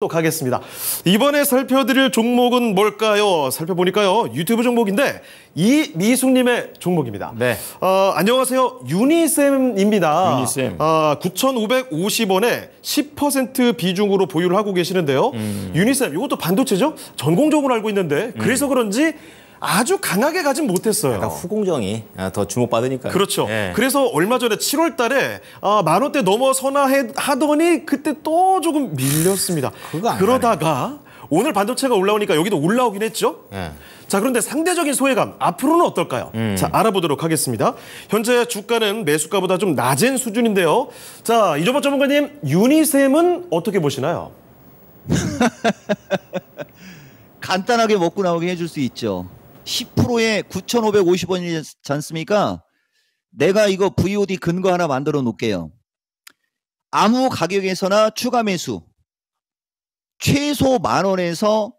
또 가겠습니다. 이번에 살펴드릴 종목은 뭘까요? 살펴보니까요. 유튜브 종목인데 이미숙님의 종목입니다. 네. 어, 안녕하세요. 유니쌤입니다. 유니쌤. 아, 9,550원에 10% 비중으로 보유를 하고 계시는데요. 음. 유니쌤, 이것도 반도체죠? 전공적으로 알고 있는데 그래서 그런지 아주 강하게 가진 못했어요. 약간 후공정이 아, 더 주목받으니까. 그렇죠. 예. 그래서 얼마 전에 7월 달에 아, 만 원대 넘어서나 해- 하더니 그때 또 조금 밀렸습니다. 그러다가 오늘 반도체가 올라오니까 여기도 올라오긴 했죠. 예. 자, 그런데 상대적인 소외감 앞으로는 어떨까요? 음. 자, 알아보도록 하겠습니다. 현재 주가는 매수가보다 좀 낮은 수준인데요. 자, 이종범 전문가님, 유니셈은 어떻게 보시나요? 간단하게 먹고 나오게 해줄 수 있죠. 10%에 9,550원이지 않습니까? 내가 이거 VOD 근거 하나 만들어 놓을게요. 아무 가격에서나 추가 매수. 최소 만 원에서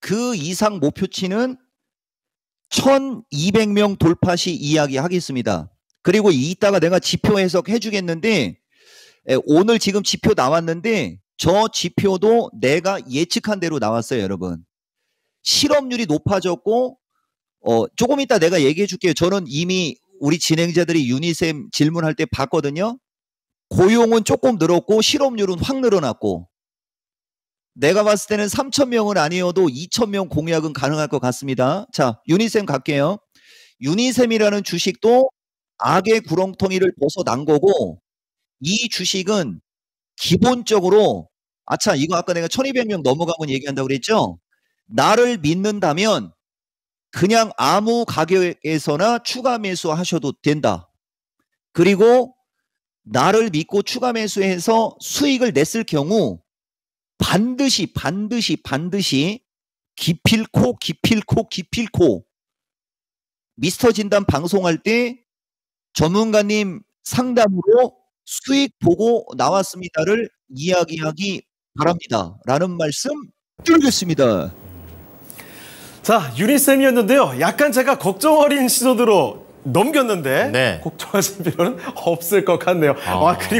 그 이상 목표치는 1,200명 돌파 시 이야기하겠습니다. 그리고 이따가 내가 지표 해석해 주겠는데 에, 오늘 지금 지표 나왔는데 저 지표도 내가 예측한 대로 나왔어요, 여러분. 실업률이 높아졌고 어 조금 이따 내가 얘기해 줄게요. 저는 이미 우리 진행자들이 유니셈 질문할 때 봤거든요. 고용은 조금 늘었고 실업률은 확 늘어났고 내가 봤을 때는 3천 명은 아니어도 2천 명 공약은 가능할 것 같습니다. 자, 유니셈 갈게요. 유니셈이라는 주식도 악의 구렁텅이를 벗어난 거고 이 주식은 기본적으로 아차 이거 아까 내가 1200명 넘어가면 얘기한다고 그랬죠? 나를 믿는다면 그냥 아무 가격에서나 추가 매수하셔도 된다. 그리고 나를 믿고 추가 매수해서 수익을 냈을 경우 반드시 반드시 반드시 기필코 기필코 기필코 미스터 진단 방송할 때 전문가님 상담으로 수익 보고 나왔습니다를 이야기하기 바랍니다. 라는 말씀 드리겠습니다. 자, 유니셈이었는데요. 약간 제가 걱정 어린 시선으로 넘겼는데 네. 걱정하실 필요는 없을 것 같네요. 아, 그리고